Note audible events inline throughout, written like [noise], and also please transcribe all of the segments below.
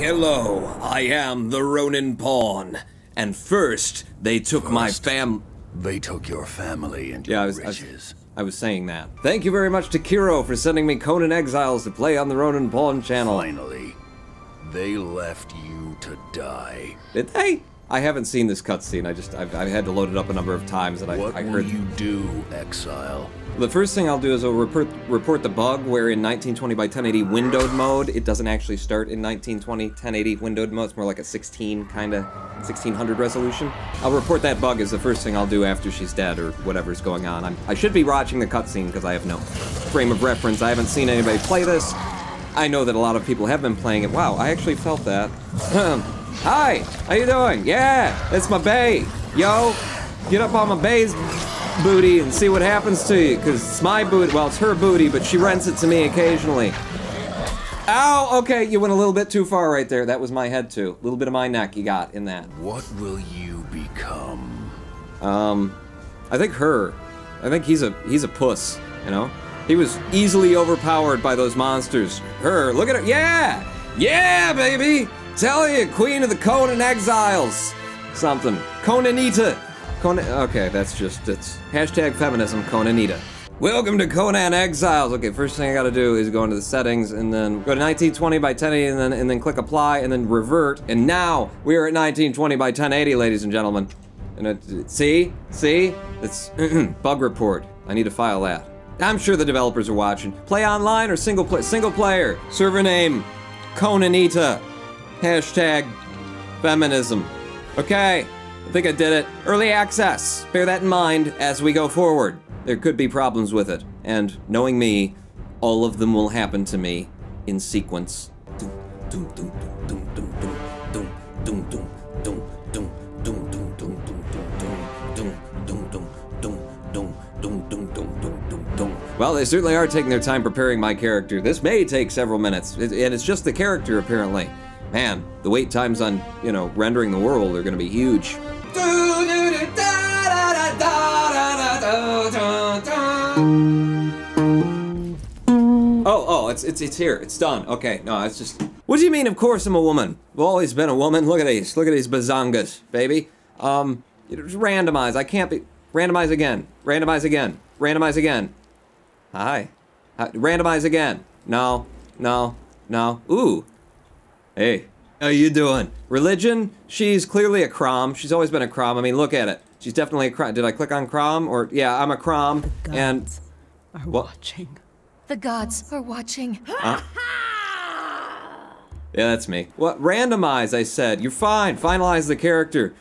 Hello, I am the Ronin Pawn. And first, they took my First. fam. They took your family and Yeah, your I was, I, was. I was saying that. Thank you very much to Kiro for sending me Conan Exiles to play on the Ronin Pawn channel. Finally, they left you to die. Did they? I haven't seen this cutscene. I just I've, I've had to load it up a number of times, and I, What I will heard. you do, exile? The first thing I'll do is I'll report report the bug where in 1920 by 1080 windowed mode it doesn't actually start in 1920 1080 windowed mode. It's more like a 16 kind of 1600 resolution. I'll report that bug as the first thing I'll do after she's dead or whatever's going on. I'm, I should be watching the cutscene because I have no frame of reference. I haven't seen anybody play this. I know that a lot of people have been playing it. Wow, I actually felt that. [clears throat] Hi, how you doing? Yeah, it's my bay. Yo, get up on my bae's booty and see what happens to you, because it's my booty. Well, it's her booty, but she rents it to me occasionally. Ow, okay, you went a little bit too far right there. That was my head too. A little bit of my neck you got in that. What will you become? Um, I think her. I think he's a he's a puss, you know? He was easily overpowered by those monsters. Her, look at her. Yeah! Yeah, baby! Tell you, Queen of the Conan Exiles. Something. Conanita. Conan Okay, that's just it's hashtag feminism Conanita. Welcome to Conan Exiles. Okay, first thing I gotta do is go into the settings and then go to 1920 by 1080 and then and then click apply and then revert. And now we are at 1920 by 1080, ladies and gentlemen. And it, see, see, it's [clears throat] bug report. I need to file that. I'm sure the developers are watching. Play online or single play, single player. Server name, Conanita. Hashtag feminism. Okay, Think I did it. Early access. Bear that in mind as we go forward. There could be problems with it. And knowing me, all of them will happen to me in sequence. Well, they certainly are taking their time preparing my character. This may take several minutes, and it's just the character, apparently. Man, the wait times on, you know, rendering the world are gonna be huge. Oh, oh, it's it's it's here. It's done. Okay, no, it's just. What do you mean? Of course, I'm a woman. I've always been a woman. Look at these. Look at these bazongas, baby. Um, just randomize. I can't be. Randomize again. Randomize again. Randomize again. Hi. Hi. Randomize again. No. No. No. Ooh. Hey. How you doing? Religion? She's clearly a Crom. She's always been a Crom. I mean, look at it. She's definitely a Crom. Did I click on Crom? Or yeah, I'm a Crom. And Gods are What? watching. The gods are watching. [laughs] yeah, that's me. What? Randomize? I said. You're fine. Finalize the character.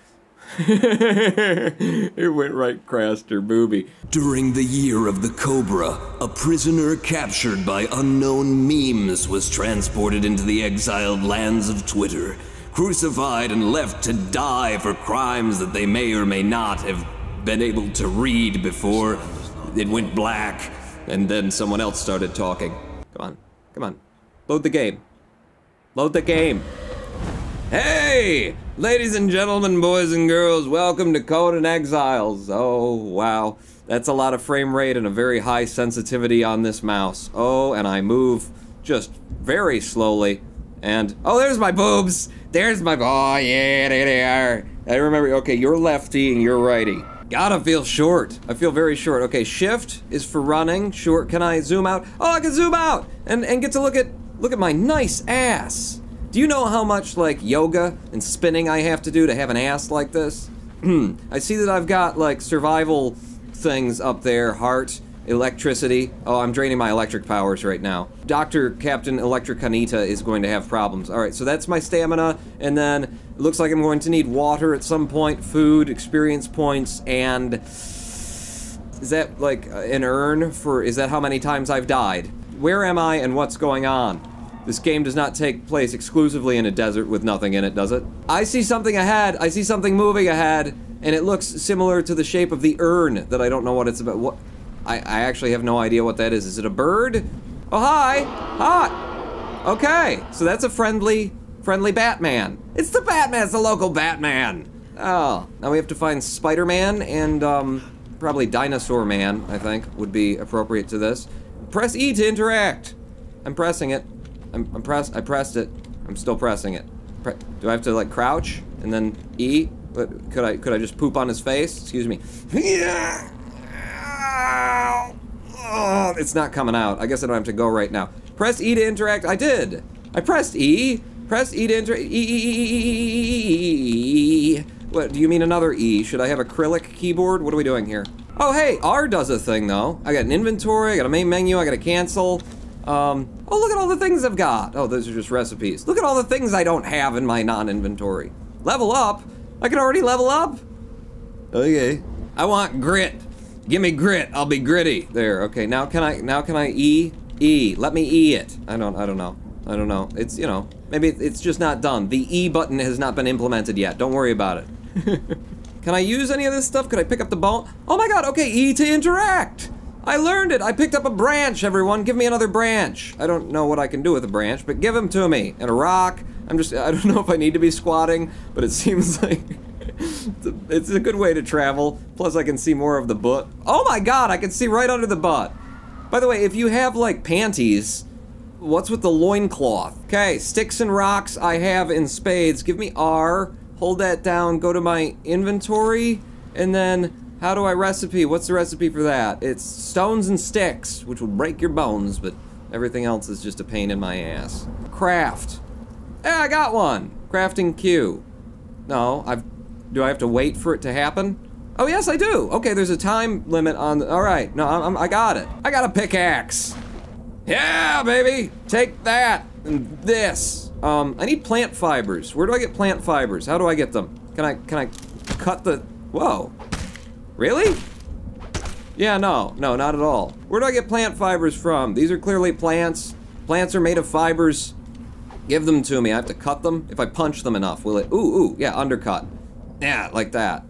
[laughs] it went right craster booby. During the year of the Cobra, a prisoner captured by unknown memes was transported into the exiled lands of Twitter, crucified and left to die for crimes that they may or may not have been able to read before it went black. And then someone else started talking. Come on. Come on. Load the game. Load the game. Hey! Ladies and gentlemen, boys and girls, welcome to Conan Exiles. Oh, wow. That's a lot of frame rate and a very high sensitivity on this mouse. Oh, and I move just very slowly. And, oh, there's my boobs! There's my, oh, yeah, there they are. I remember, okay, you're lefty and you're righty. Gotta feel short. I feel very short. Okay, shift is for running. Short, can I zoom out? Oh, I can zoom out! And, and get to look at, look at my nice ass. Do you know how much like yoga and spinning I have to do to have an ass like this? Hmm. I see that I've got like survival things up there, heart, electricity. Oh, I'm draining my electric powers right now. Dr. Captain Electric Anita is going to have problems. All right, so that's my stamina, and then it looks like I'm going to need water at some point, food, experience points, and is that like uh, an urn for? Is that how many times I've died? Where am I and what's going on? This game does not take place exclusively in a desert with nothing in it, does it? I see something ahead. I see something moving ahead, and it looks similar to the shape of the urn that I don't know what it's about. What? I, I actually have no idea what that is. Is it a bird? Oh, hi. Hi. Okay, so that's a friendly, friendly Batman. It's the Batman. It's the local Batman. Oh, now we have to find Spider-Man and um, probably Dinosaur Man. I think would be appropriate to this. Press E to interact. I'm pressing it. I'm, I'm press. I pressed it. I'm still pressing it. Pre do I have to like crouch and then E? But could I could I just poop on his face? Excuse me. [laughs] Yeah. Oh, it's not coming out. I guess I don't have to go right now. Press E to interact. I did. I pressed E. Press E to interact. E, E, E, E, E. What, do you mean another E? Should I have acrylic keyboard? What are we doing here? Oh, hey, R does a thing, though. I got an inventory, I got a main menu, I got a cancel. Um, oh, look at all the things I've got. Oh, those are just recipes. Look at all the things I don't have in my non-inventory. Level up? I can already level up? Okay. I want grit. Give me grit. I'll be gritty. There. Okay. Now can I? Now can I E? E. Let me E it. I don't. I don't know. I don't know. It's you know. Maybe it's just not done. The E button has not been implemented yet. Don't worry about it. [laughs] can I use any of this stuff? Could I pick up the bone? Oh my God. Okay. E to interact. I learned it. I picked up a branch. Everyone, give me another branch. I don't know what I can do with a branch, but give them to me. And a rock. I'm just. I don't know if I need to be squatting, but it [laughs] seems like [laughs] it's a good way to travel. Plus, I can see more of the butt. Oh my god, I can see right under the butt. By the way, if you have, like, panties, what's with the loincloth? Okay, sticks and rocks I have in spades. Give me R. Hold that down, go to my inventory, and then how do I recipe? What's the recipe for that? It's stones and sticks, which will break your bones, but everything else is just a pain in my ass. Craft. Yeah, I got one. Crafting Q. No, I've do I have to wait for it to happen? Oh, yes, I do. Okay, there's a time limit on the, all right. No, I'm, I'm, I got it. I got a pickaxe. Yeah, baby. Take that and this. Um, I need plant fibers. Where do I get plant fibers? How do I get them? Can I, can I cut the, whoa. Really? Yeah, no, no, not at all. Where do I get plant fibers from? These are clearly plants. Plants are made of fibers. Give them to me. I have to cut them. If I punch them enough, will it? Ooh, ooh, yeah, undercut. Yeah, like that.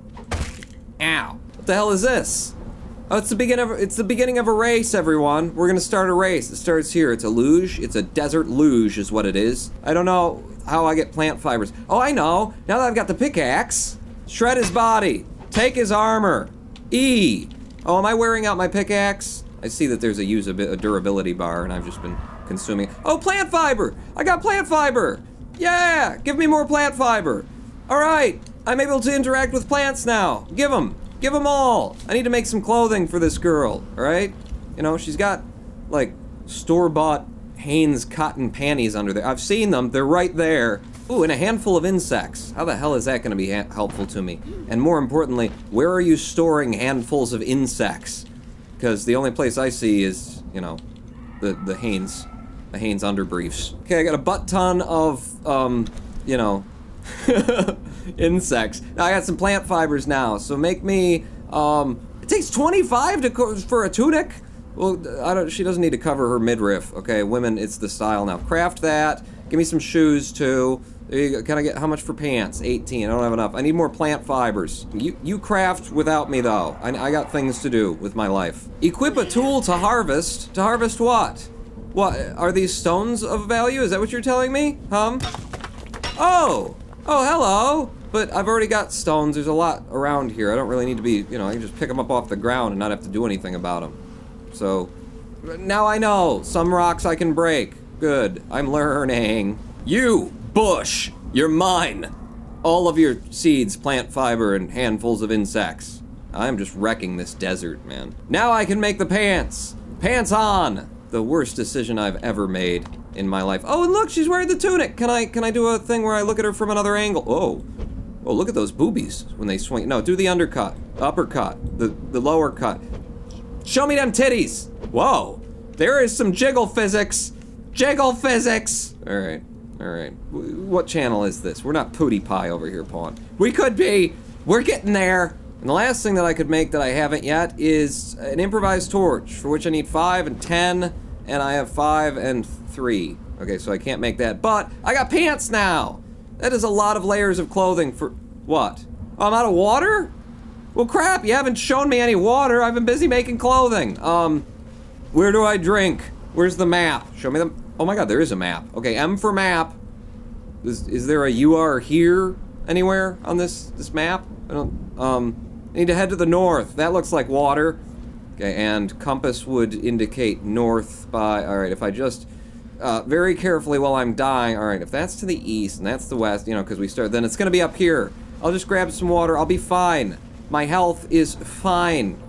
Ow. What the hell is this? Oh, it's the beginning of it's the beginning of a race, everyone. We're gonna start a race. It starts here. It's a luge. It's a desert luge, is what it is. I don't know how I get plant fibers. Oh, I know. Now that I've got the pickaxe, shred his body, take his armor. E. Oh, am I wearing out my pickaxe? I see that there's a use a, bit, a durability bar, and I've just been consuming. Oh, plant fiber! I got plant fiber. Yeah, give me more plant fiber. All right, I'm able to interact with plants now. Give them. Give them all. I need to make some clothing for this girl, all right? You know, she's got, like, store-bought Hanes cotton panties under there. I've seen them. They're right there. Ooh, and a handful of insects. How the hell is that going to be helpful to me? And more importantly, where are you storing handfuls of insects? Because the only place I see is, you know, the, the Hanes, the Hanes underbriefs. Okay, I got a butt ton of, um, you know, [laughs] insects. Now I got some plant fibers now, so make me, um, it takes 25 to for a tunic? Well, I don't, she doesn't need to cover her midriff, okay? Women, it's the style now. Craft that. Give me some shoes, too. Can I get, how much for pants? 18, I don't have enough. I need more plant fibers. You, you craft without me, though. I, I got things to do with my life. Equip a tool to harvest. To harvest what? What, are these stones of value? Is that what you're telling me? Hum? Oh! Oh, hello! But I've already got stones. There's a lot around here. I don't really need to be, you know, I can just pick them up off the ground and not have to do anything about them. So, now I know. Some rocks I can break. Good. I'm learning. You, bush, you're mine. All of your seeds, plant fiber, and handfuls of insects. I'm just wrecking this desert, man. Now I can make the pants. Pants on! The worst decision I've ever made in my life. Oh, and look, she's wearing the tunic. Can I can I do a thing where I look at her from another angle? Oh. Oh, look at those boobies when they swing. No, do the undercut, uppercut, the, the lower cut. Show me them titties. Whoa. There is some jiggle physics. Jiggle physics. All right. All right. What channel is this? We're not PewDiePie over here, Pawn. We could be. We're getting there. And the last thing that I could make that I haven't yet is an improvised torch, for which I need five and ten, and I have five and three. Okay, so I can't make that, but I got pants now! That is a lot of layers of clothing for, what? Oh, I'm out of water? Well, crap, you haven't shown me any water. I've been busy making clothing. Um, where do I drink? Where's the map? Show me the, oh my god, there is a map. Okay, M for map. Is, is there a you are here anywhere on this, this map? I don't, um, I need to head to the north. That looks like water. Okay, and compass would indicate north by, alright, if I just uh, very carefully while I'm dying. All right, if that's to the east and that's the west, you know, because we start, then it's gonna be up here. I'll just grab some water. I'll be fine. My health is fine.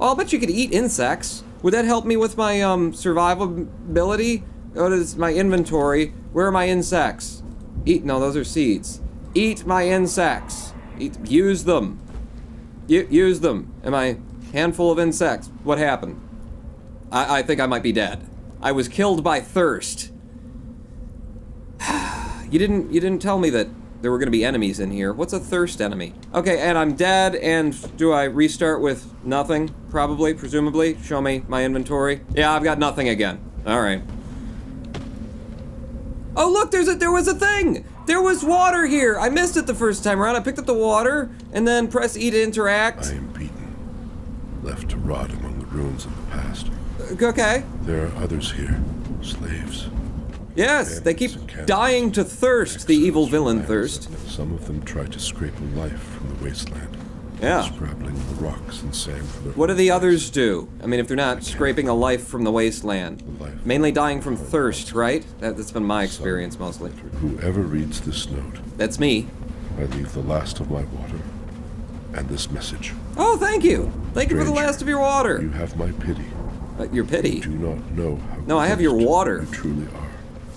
Oh, I'll bet you could eat insects. Would that help me with my um survivability? What is my inventory? Where are my insects? Eat. No, those are seeds. Eat my insects. Eat. Use them. U use them. Am I handful of insects? What happened? I, I think I might be dead. I was killed by thirst. [sighs] you didn't. You didn't tell me that there were going to be enemies in here. What's a thirst enemy? Okay, and I'm dead, and do I restart with nothing? Probably, presumably. Show me my inventory. Yeah, I've got nothing again. All right. Oh, look, there's a, there was a thing! There was water here! I missed it the first time around. I picked up the water, and then press E to interact. I am beaten, left to rot among the ruins of the past. Uh, okay. There are others here, slaves. Yes, they keep bandits and cannibals, dying to thirst, the evil villain thirst. Some of them try to scrape a life from the wasteland. Yeah. Scrabbling the rocks and sand for their What do the others do? I mean, if they're not scraping a life from the wasteland. Life. Mainly dying from thirst, right? That, that's been my experience mostly. Whoever reads this note, That's me. I leave the last of my water and this message. Oh, thank you! Thank you for the last of your water. You have my pity. Uh, your pity. Do not know how No, I have your water. You truly are.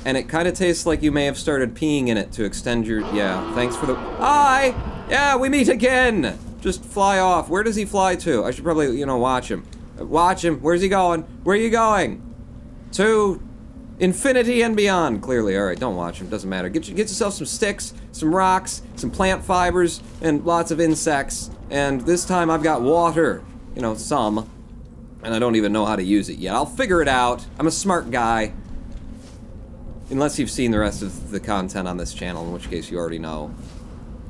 And it kind of tastes like you may have started peeing in it to extend your. Yeah, thanks for the. Hi! Yeah, we meet again! Just fly off. Where does he fly to? I should probably, you know, watch him. Uh, Watch him. Where's he going? Where are you going? To infinity and beyond. Clearly, all right. Don't watch him. Doesn't matter. Get get yourself some sticks, some rocks, some plant fibers, and lots of insects. And this time I've got water. You know, some. And I don't even know how to use it yet. I'll figure it out. I'm a smart guy. Unless you've seen the rest of the content on this channel, in which case you already know.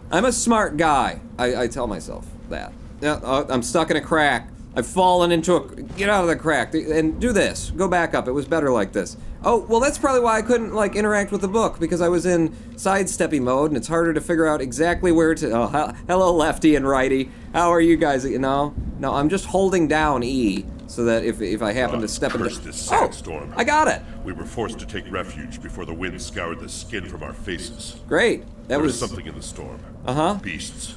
I'm a smart guy. I, I tell myself that. Uh, I'm stuck in a crack. I've fallen into a. Get out of the crack and do this. Go back up. It was better like this. Oh, well, that's probably why I couldn't like interact with the book because I was in sidesteppy mode and it's harder to figure out exactly where to. Oh, hello, lefty and righty. How are you guys? You know, no, I'm just holding down E so that if if I happen to step into. this Oh, sandstorm. I got it. We were forced to take refuge before the wind scoured the skin from our faces. Great. That There was was something in the storm. Uh-huh. Beasts.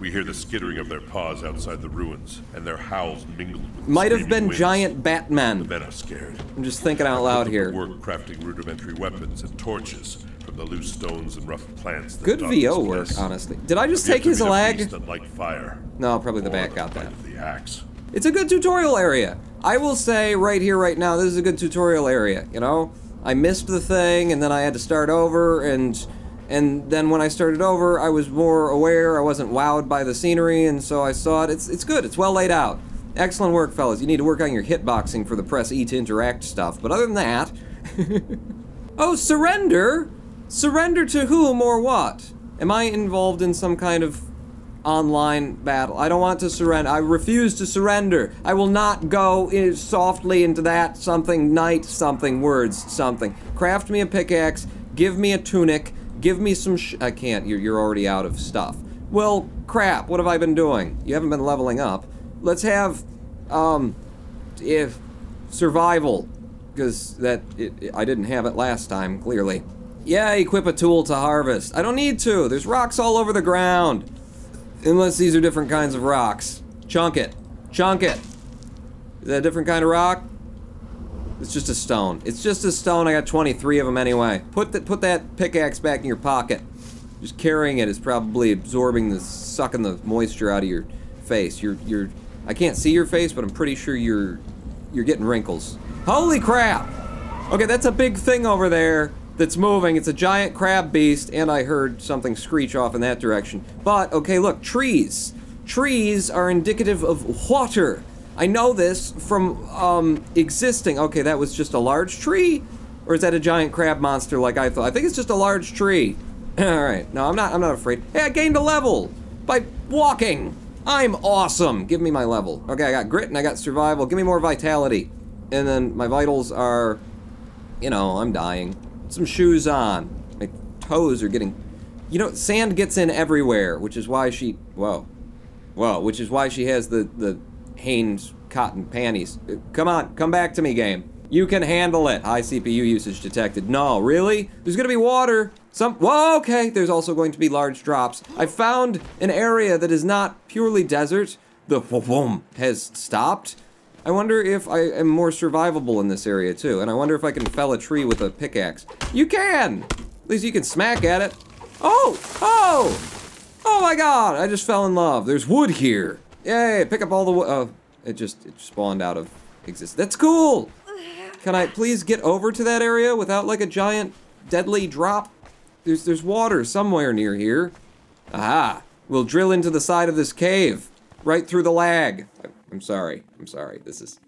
We hear the skittering of their paws outside the ruins, and their howls mingled with might have been winds. giant Batmen. The men are scared. I'm just thinking out loud here. Work crafting rudimentary weapons and torches from the loose stones and rough plants. That Good VO work, honestly. Did I just take his be the lag? beast like fire. No, probably the back got that. of The axe. It's a good tutorial area. I will say right here, right now, this is a good tutorial area. You know, I missed the thing, and then I had to start over, and and then when I started over, I was more aware. I wasn't wowed by the scenery, and so I saw it. It's it's good. It's well laid out. Excellent work, fellas. You need to work on your hitboxing for the press E to interact stuff. But other than that, [laughs] oh, surrender. Surrender to whom or what? Am I involved in some kind of online battle. I don't want to surrender. I refuse to surrender. I will not go in softly into that something night something words something. Craft me a pickaxe. Give me a tunic. Give me some. I can't. You're you're already out of stuff. Well, crap. What have I been doing? You haven't been leveling up. Let's have, um, if survival, because that it, it- I didn't have it last time. Clearly. Yeah, equip a tool to harvest. I don't need to. There's rocks all over the ground. Unless these are different kinds of rocks. Chunk it. Chunk it. Is that a different kind of rock? It's just a stone. It's just a stone. I got 23 of them anyway. Put that put that pickaxe back in your pocket. Just carrying it is probably absorbing the sucking the moisture out of your face. You're you're I can't see your face, but I'm pretty sure you're you're getting wrinkles. Holy crap! Okay, that's a big thing over there that's moving. It's a giant crab beast, and I heard something screech off in that direction. But, okay, look, trees. Trees are indicative of water. I know this from um, existing. Okay, that was just a large tree? Or is that a giant crab monster like I thought? I think it's just a large tree. [laughs] All right. No, I'm not. I'm not afraid. Hey, I gained a level by walking. I'm awesome. Give me my level. Okay, I got grit and I got survival. Give me more vitality. And then my vitals are, you know, I'm dying. Some shoes on. My toes are getting, you know, sand gets in everywhere, which is why she. Whoa, whoa. Which is why she has the the Hanes cotton panties. Come on, come back to me, game. You can handle it. High CPU usage detected. No, really? There's gonna be water. Some. Whoa, okay. There's also going to be large drops. I found an area that is not purely desert. The whoom has stopped. I wonder if I am more survivable in this area too, and I wonder if I can fell a tree with a pickaxe. You can! At least you can smack at it. Oh! Oh! Oh my god! I just fell in love. There's wood here. Yay! Pick up all the wood. Oh, uh, it just it spawned out of existence. That's cool! Can I please get over to that area without like a giant deadly drop? There's there's water somewhere near here. Aha! We'll drill into the side of this cave. Right through the lag. I'm sorry. I'm sorry. This is...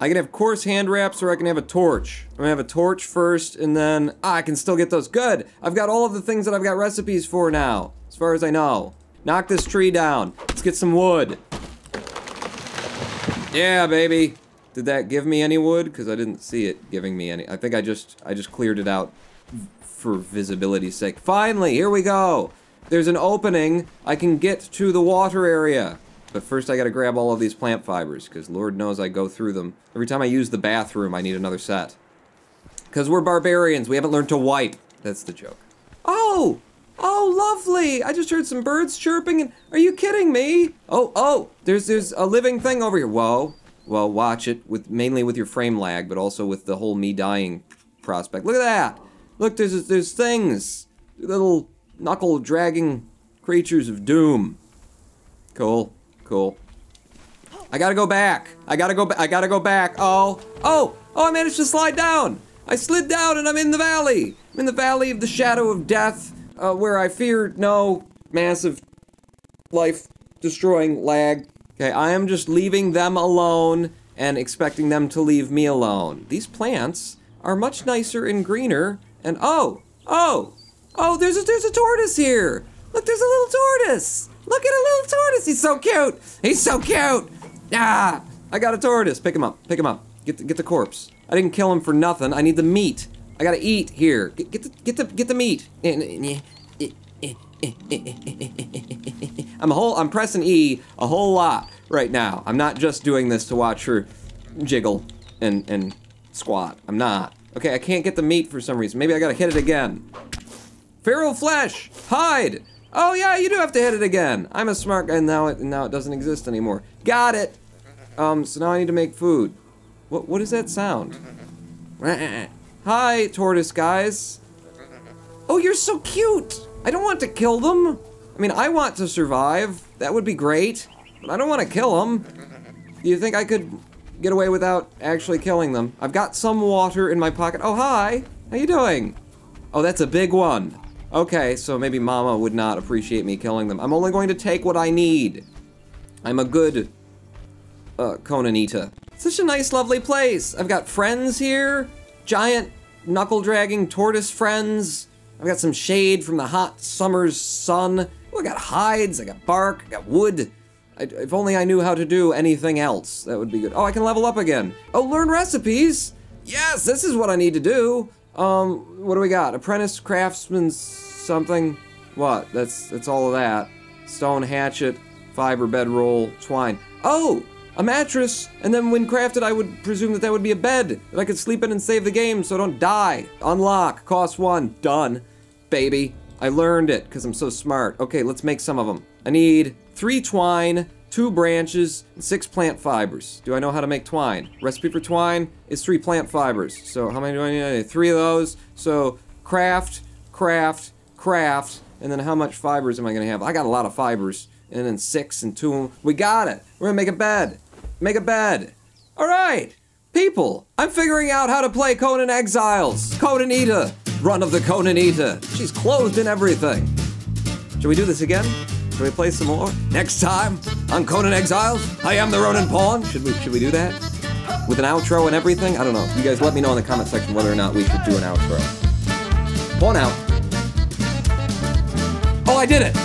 I can have coarse hand wraps or I can have a torch. I'm gonna have a torch first and then... Ah, I can still get those. Good! I've got all of the things that I've got recipes for now. As far as I know. Knock this tree down. Let's get some wood. Yeah, baby. Did that give me any wood? Because I didn't see it giving me any. I think I just I just cleared it out for visibility's sake. Finally, here we go. There's an opening. I can get to the water area. But first I gotta grab all of these plant fibers, because Lord knows I go through them. Every time I use the bathroom, I need another set. Because we're barbarians, we haven't learned to wipe. That's the joke. Oh! Oh, lovely! I just heard some birds chirping and... Are you kidding me? Oh, oh! There's, there's a living thing over here. Whoa. Well, watch it, with mainly with your frame lag, but also with the whole me dying prospect. Look at that! Look, there's, there's things! Little knuckle-dragging creatures of doom. Cool. Cool. I gotta go back. I gotta go. I gotta go back. Oh, oh, oh! I managed to slide down. I slid down, and I'm in the valley. I'm in the valley of the shadow of death, uh, where I fear no massive, life-destroying lag. Okay, I am just leaving them alone and expecting them to leave me alone. These plants are much nicer and greener. And oh, oh, oh! There's a there's a tortoise here. Look, there's a little tortoise. Look at a little tortoise. He's so cute. He's so cute. Ah, I got a tortoise. Pick him up. Pick him up. Get the, get the corpse. I didn't kill him for nothing. I need the meat. I gotta eat here. Get, get the get the get the meat. I'm a whole. I'm pressing E a whole lot right now. I'm not just doing this to watch her jiggle and and squat. I'm not. Okay, I can't get the meat for some reason. Maybe I gotta hit it again. Feral flesh. Hide. Oh yeah, you do have to hit it again. I'm a smart guy, and now it now it doesn't exist anymore. Got it. Um, so now I need to make food. What what is that sound? [laughs] Hi, tortoise guys. Oh, you're so cute. I don't want to kill them. I mean, I want to survive. That would be great. But I don't want to kill them. Do you think I could get away without actually killing them? I've got some water in my pocket. Oh, hi. How you doing? Oh, that's a big one. Okay, so maybe Mama would not appreciate me killing them. I'm only going to take what I need. I'm a good uh, Conanita. Such a nice, lovely place. I've got friends here, giant knuckle-dragging tortoise friends. I've got some shade from the hot summer's sun. Oh, I got hides, I got bark, I got wood. I, if only I knew how to do anything else, that would be good. Oh, I can level up again. Oh, learn recipes. Yes, this is what I need to do. Um, what do we got? Apprentice craftsman something? What? That's that's all of that. Stone hatchet, fiber bedroll, twine. Oh, a mattress. And then when crafted, I would presume that that would be a bed that I could sleep in and save the game so I don't die. Unlock, cost one, done, baby. I learned it because I'm so smart. Okay, let's make some of them. I need three twine, two branches, and six plant fibers. Do I know how to make twine? Recipe for twine is three plant fibers. So how many do I need? I need three of those. So craft, craft, craft, and then how much fibers am I gonna have? I got a lot of fibers. And then six and two. We got it. We're gonna make a bed. Make a bed. All right. People, I'm figuring out how to play Conan Exiles. Conanita, run of the Conanita. She's clothed in everything. Should we do this again? Should we play some more? Next time on Conan Exiles, I am the Ronin Pawn. Should we should we do that? With an outro and everything? I don't know. You guys let me know in the comment section whether or not we should do an outro. Pawn out. Oh, I did it!